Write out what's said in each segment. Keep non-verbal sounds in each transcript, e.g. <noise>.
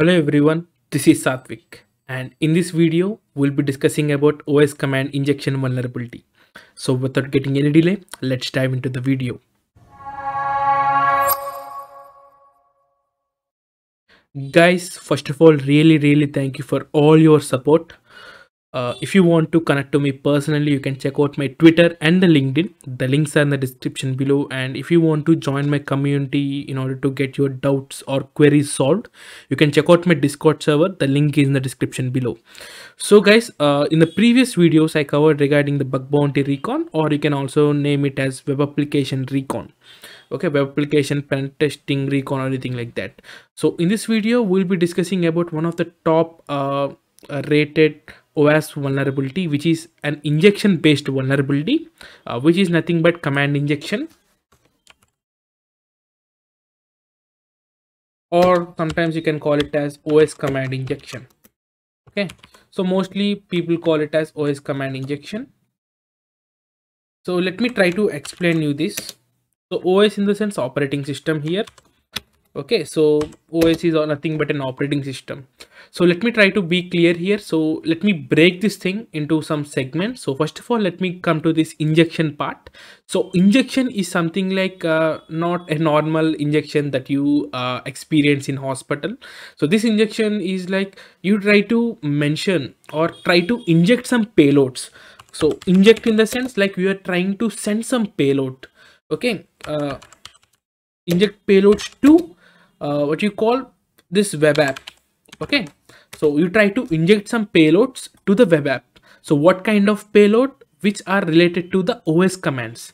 Hello everyone, this is Satvik and in this video we'll be discussing about OS command injection vulnerability. So without getting any delay, let's dive into the video. Guys, first of all, really really thank you for all your support. Uh, if you want to connect to me personally, you can check out my Twitter and the LinkedIn. The links are in the description below. And if you want to join my community in order to get your doubts or queries solved, you can check out my Discord server. The link is in the description below. So, guys, uh, in the previous videos, I covered regarding the bug bounty recon, or you can also name it as web application recon okay web application pen testing recon or anything like that so in this video we'll be discussing about one of the top uh, rated OS vulnerability, which is an injection based vulnerability, uh, which is nothing but command injection. Or sometimes you can call it as OS command injection. Okay, so mostly people call it as OS command injection. So let me try to explain you this. So OS in the sense operating system here okay so os is nothing but an operating system. So let me try to be clear here. So let me break this thing into some segments. So first of all let me come to this injection part. So injection is something like uh, not a normal injection that you uh, experience in hospital. So this injection is like you try to mention or try to inject some payloads. So inject in the sense like we are trying to send some payload. Okay uh, inject payloads to uh, what you call this web app. Okay? So you try to inject some payloads to the web app. So what kind of payload which are related to the os commands?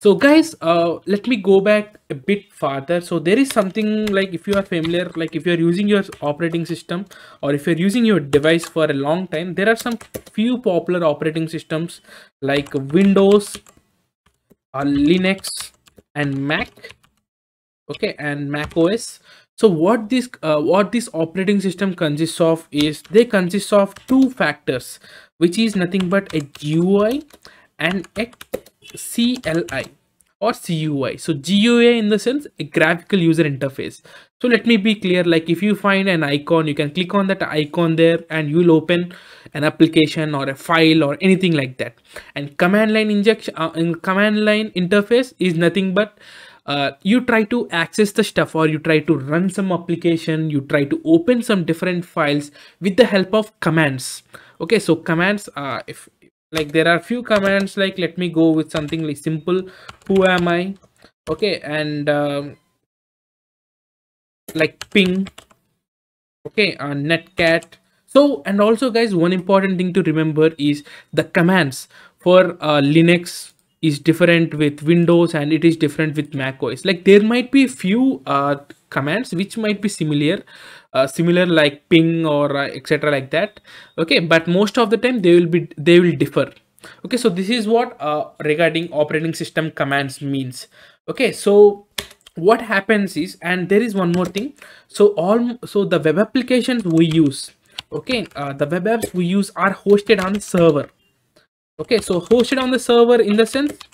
So guys uh, let me go back a bit farther. So there is something like if you are familiar like if you are using your operating system or if you're using your device for a long time there are some few popular operating systems like windows or linux and mac okay and mac os so what this uh, what this operating system consists of is they consist of two factors which is nothing but a gui and a cli or CUI. So GUI in the sense a graphical user interface. So let me be clear like if you find an icon you can click on that icon there and you'll open an application or a file or anything like that. And command line injection uh, in command line interface is nothing but uh, you try to access the stuff or you try to run some application you try to open some different files with the help of commands. Okay so commands uh, if like there are few commands like let me go with something like simple who am i? Okay and um, like ping. Okay uh, netcat. So and also guys one important thing to remember is the commands for uh, linux is different with windows and it is different with mac os like there might be a few uh, commands which might be similar uh, similar like ping or uh, etc like that. Okay but most of the time they will be they will differ. Okay so this is what uh, regarding operating system commands means. Okay so what happens is and there is one more thing. So all so the web applications we use okay uh, the web apps we use are hosted on server okay so hosted on the server in the sense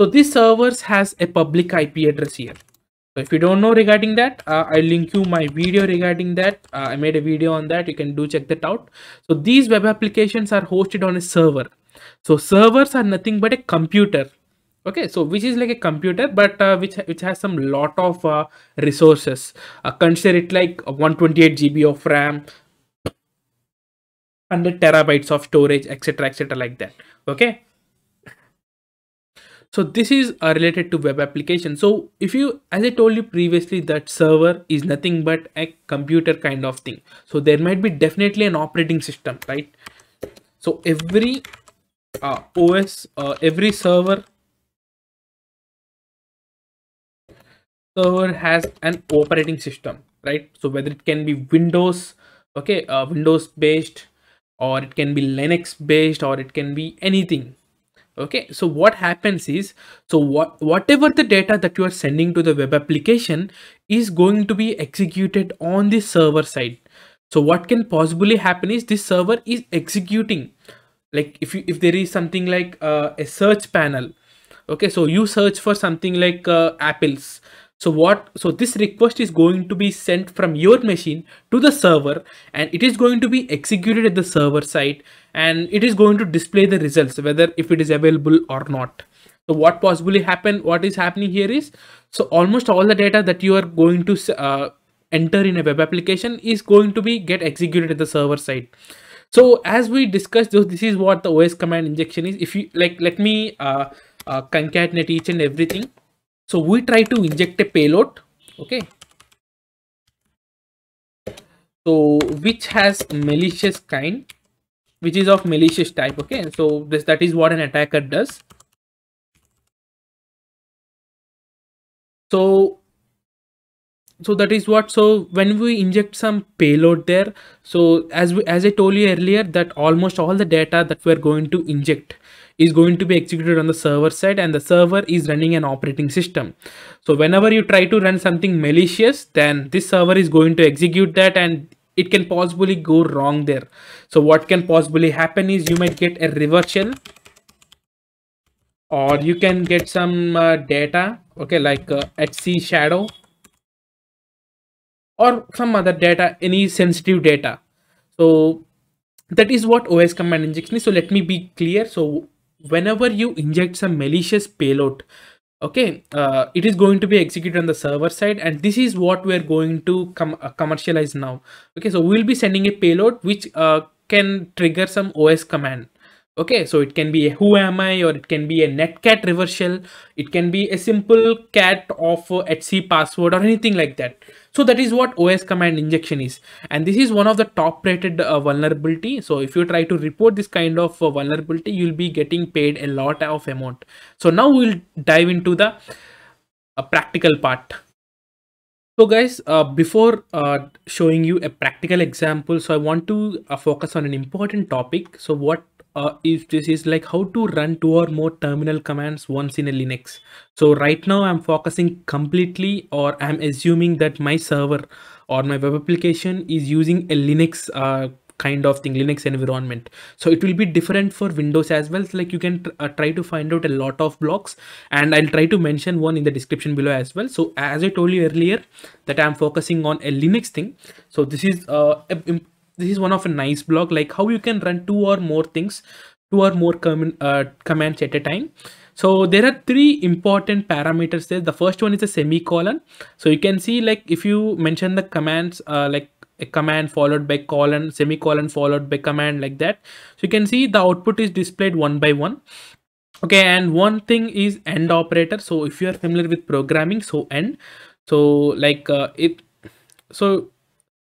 so this servers has a public ip address here. So if you don't know regarding that uh, i'll link you my video regarding that. Uh, i made a video on that. You can do check that out. So these web applications are hosted on a server. So servers are nothing but a computer. Okay so which is like a computer but uh, which which has some lot of uh, resources. Uh, consider it like 128 gb of ram 100 terabytes of storage etc etc like that. Okay? So this is uh, related to web application. So if you as i told you previously that server is nothing but a computer kind of thing. So there might be definitely an operating system right? So every uh, os uh, every server server has an operating system right? So whether it can be windows okay uh, windows based or it can be linux based or it can be anything. Okay so what happens is so what whatever the data that you are sending to the web application is going to be executed on the server side. So what can possibly happen is this server is executing. Like if you if there is something like uh, a search panel okay so you search for something like uh, apples so what so this request is going to be sent from your machine to the server and it is going to be executed at the server side and it is going to display the results whether if it is available or not. So what possibly happen what is happening here is so almost all the data that you are going to uh, enter in a web application is going to be get executed at the server side. So as we discussed this is what the os command injection is. If you like let me uh, uh, concatenate each and everything so we try to inject a payload okay? So which has malicious kind which is of malicious type okay? So this that is what an attacker does. So so that is what so when we inject some payload there so as we as i told you earlier that almost all the data that we're going to inject is going to be executed on the server side and the server is running an operating system. So whenever you try to run something malicious then this server is going to execute that and it can possibly go wrong there. So what can possibly happen is you might get a reverse shell or you can get some uh, data okay like uh, etc shadow or some other data any sensitive data. So that is what os command injection is so let me be clear. So whenever you inject some malicious payload okay uh, it is going to be executed on the server side and this is what we're going to com uh, commercialize now. Okay so we'll be sending a payload which uh, can trigger some os command okay so it can be a who am i or it can be a netcat reversal. It can be a simple cat of uh, etc password or anything like that. So that is what os command injection is. And this is one of the top rated uh, vulnerability. So if you try to report this kind of uh, vulnerability you'll be getting paid a lot of amount. So now we'll dive into the uh, practical part. So guys, uh, before uh, showing you a practical example, so I want to uh, focus on an important topic. So what uh, if this is like how to run two or more terminal commands once in a Linux. So right now I'm focusing completely or I'm assuming that my server or my web application is using a Linux uh, kind of thing linux environment. So it will be different for windows as well. So like you can uh, try to find out a lot of blocks and i'll try to mention one in the description below as well. So as i told you earlier that i'm focusing on a linux thing. So this is uh, a, this is one of a nice block like how you can run two or more things two or more com uh, commands at a time. So there are three important parameters there. The first one is a semicolon. So you can see like if you mention the commands uh, like a command followed by colon semicolon followed by command like that. So you can see the output is displayed one by one. Okay and one thing is end operator. So if you are familiar with programming so end. So like uh, it so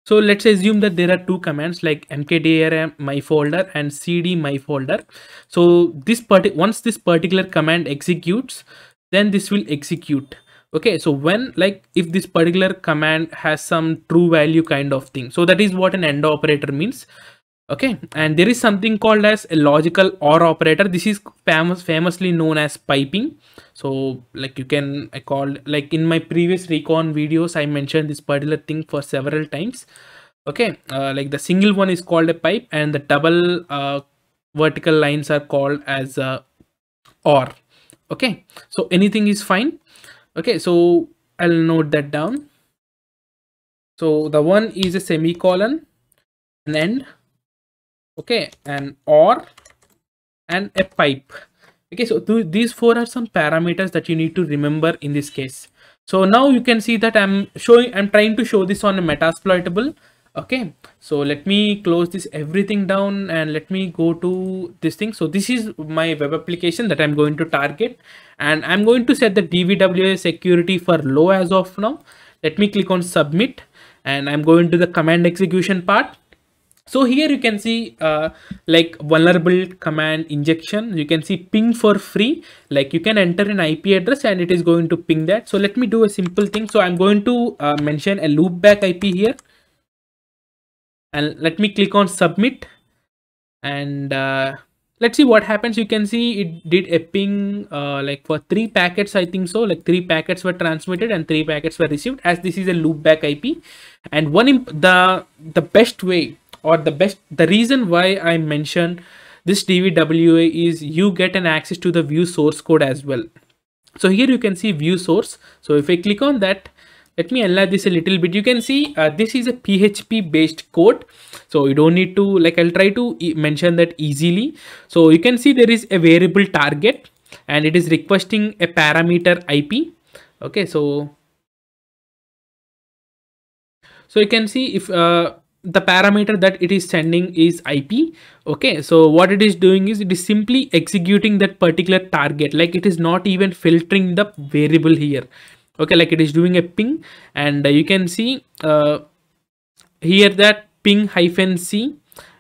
so let's assume that there are two commands like mkdir my folder and cd my folder. So this part once this particular command executes, then this will execute. Okay, so when like if this particular command has some true value kind of thing. So that is what an end operator means okay and there is something called as a logical or operator. This is famous famously known as piping. So like you can i called like in my previous recon videos i mentioned this particular thing for several times. Okay uh, like the single one is called a pipe and the double uh, vertical lines are called as uh, or. Okay so anything is fine. Okay so i'll note that down. So the one is a semicolon an end okay and or and a pipe. Okay so th these four are some parameters that you need to remember in this case. So now you can see that i'm showing i'm trying to show this on a metasploitable. Okay so let me close this everything down and let me go to this thing. So this is my web application that i'm going to target. And i'm going to set the dvwa security for low as of now. Let me click on submit and i'm going to the command execution part so here you can see uh, like vulnerable command injection. You can see ping for free. Like you can enter an ip address and it is going to ping that. So let me do a simple thing. So i'm going to uh, mention a loopback ip here. And let me click on submit. And uh, let's see what happens. You can see it did a ping uh, like for three packets i think so. Like three packets were transmitted and three packets were received as this is a loopback ip and one the the best way or the best the reason why i mentioned this dvwa is you get an access to the view source code as well. So here you can see view source. So if i click on that let me enlarge this a little bit. You can see uh, this is a php based code. So you don't need to like i'll try to e mention that easily. So you can see there is a variable target and it is requesting a parameter ip okay so so you can see if uh, the parameter that it is sending is IP. Okay, so what it is doing is it is simply executing that particular target. Like it is not even filtering the variable here. Okay, like it is doing a ping and you can see uh, here that ping hyphen C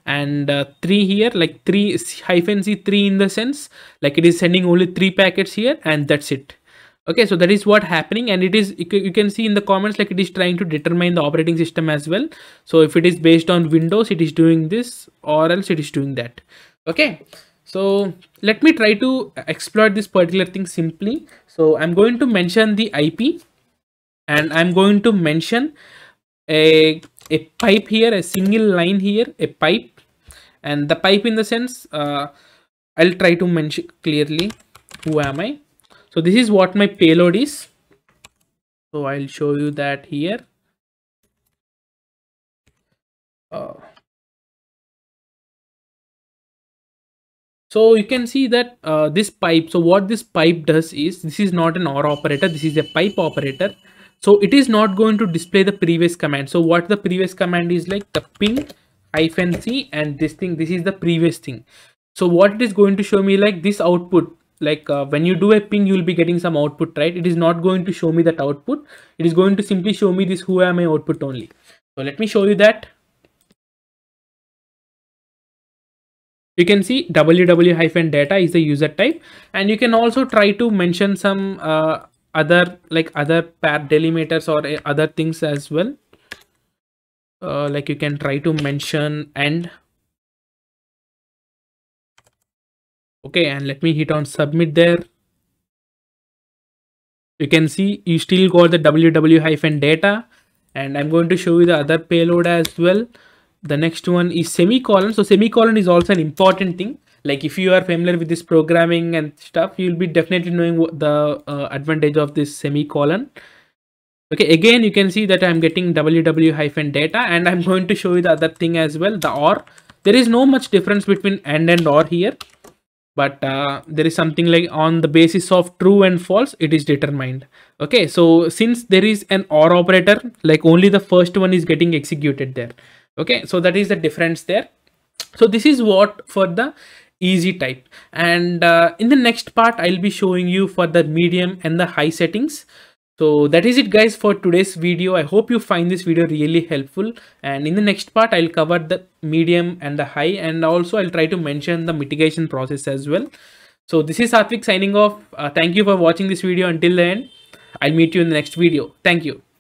and uh, 3 here like 3 hyphen C 3 in the sense like it is sending only 3 packets here and that's it okay so that is what happening and it is you can see in the comments like it is trying to determine the operating system as well. So if it is based on windows it is doing this or else it is doing that. Okay so let me try to exploit this particular thing simply. So i'm going to mention the ip and i'm going to mention a a pipe here a single line here a pipe. And the pipe in the sense uh, i'll try to mention clearly who am i so this is what my payload is. So i'll show you that here. Uh, so you can see that uh, this pipe so what this pipe does is this is not an or operator this is a pipe operator. So it is not going to display the previous command. So what the previous command is like the ping hyphen c and this thing this is the previous thing. So what it is going to show me like this output like uh, when you do a ping you will be getting some output right? It is not going to show me that output. It is going to simply show me this who am i output only. So let me show you that. You can see ww hyphen data is the user type. And you can also try to mention some uh, other like other pair delimiters or uh, other things as well. Uh, like you can try to mention and okay and let me hit on submit there. You can see you still got the ww hyphen data and i'm going to show you the other payload as well. The next one is semicolon. So semicolon is also an important thing. Like if you are familiar with this programming and stuff you'll be definitely knowing what the uh, advantage of this semicolon. Okay again you can see that i'm getting ww hyphen data and i'm <laughs> going to show you the other thing as well the or. There is no much difference between and and or here but uh, there is something like on the basis of true and false it is determined. Okay so since there is an or operator like only the first one is getting executed there. Okay so that is the difference there. So this is what for the easy type. And uh, in the next part i'll be showing you for the medium and the high settings so that is it guys for today's video. I hope you find this video really helpful. And in the next part i'll cover the medium and the high. And also i'll try to mention the mitigation process as well. So this is Satvik signing off. Uh, thank you for watching this video until the end. I'll meet you in the next video. Thank you